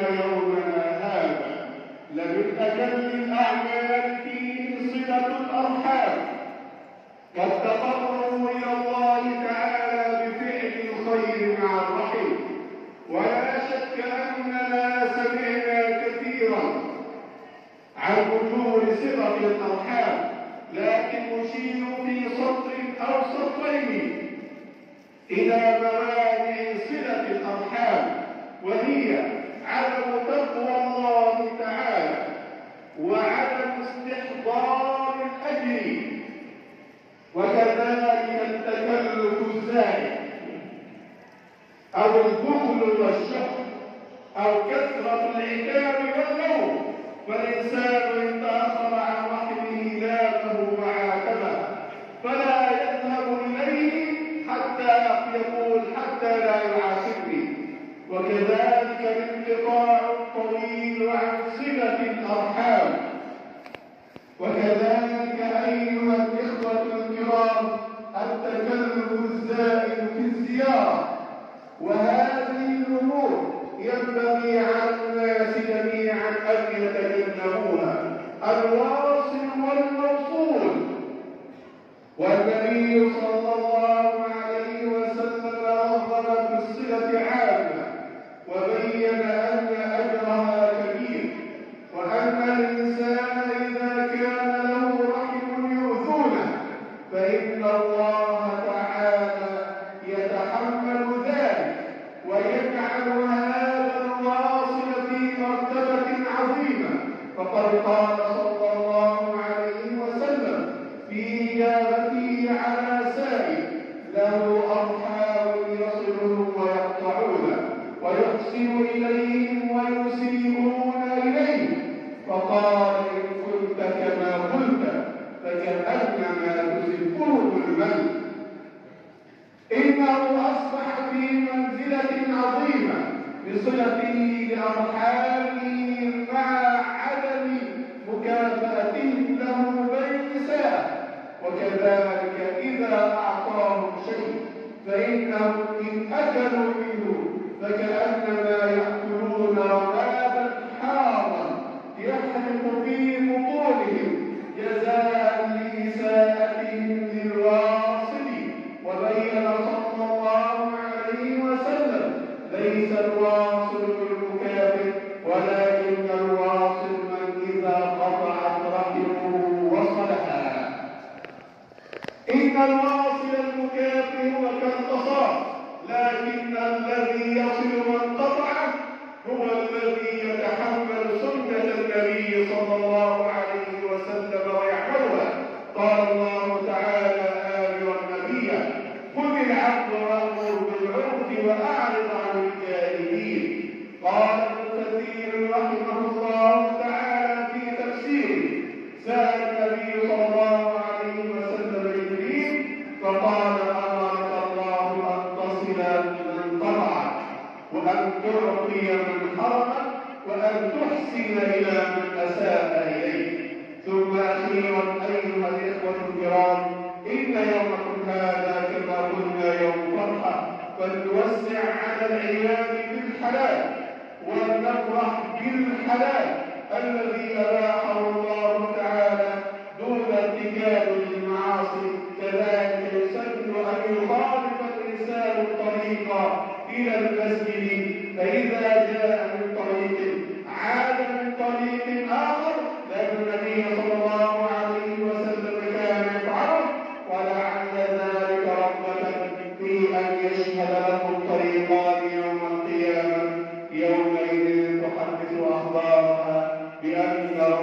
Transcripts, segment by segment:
يومنا هذا لمن أجل الأعمال فيه صلة الأرحام. قد تقربوا إلى الله تعالى بفعل الخير مع الرحم. ولا شك أننا سمعنا كثيرا عن وجوه صلة الأرحام لكن نشير في سطر أو سطرين إلى موانع صلة الأرحام وهي عدم تقوى فقد قال صلى الله عليه وسلم في إجابته على سائل له أرحام يصلهم ويقطعونه ويحسن إليهم ويسيئون إليه فقال إن كنت كما قلت فكأنما تسفه الملك. إنه أصبح في منزلة عظيمة بصلته لأرحامه مع وكذلك إذا أعطاهم شيء فإنهم إن أكلوا منه فكأنما يأكلون رمادا حارا يحرق في بطونهم جزاء لإساءتهم للواصل وبين صلى الله عليه وسلم ليس الواصل بالمكافئ ولكن إن الواصل المكافئ كالقصاص لكن الذي يصل من قطعه هو الذي يتحمل سنة النبي صلى الله عليه أن تحسن إلى من أساء إليك. ثم أخيرا أيها الإخوة الكرام إن يومكم هذا كما قلنا يوم فرحة. فلنوسع على العيال بالحلال ولنفرح بالحلال الذي أباحه الله تعالى دون ارتكاب المعاصي. كذلك يسن أن يخالف الإنسان الطريق إلى المسجد. فإذا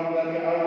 محمد على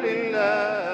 لله.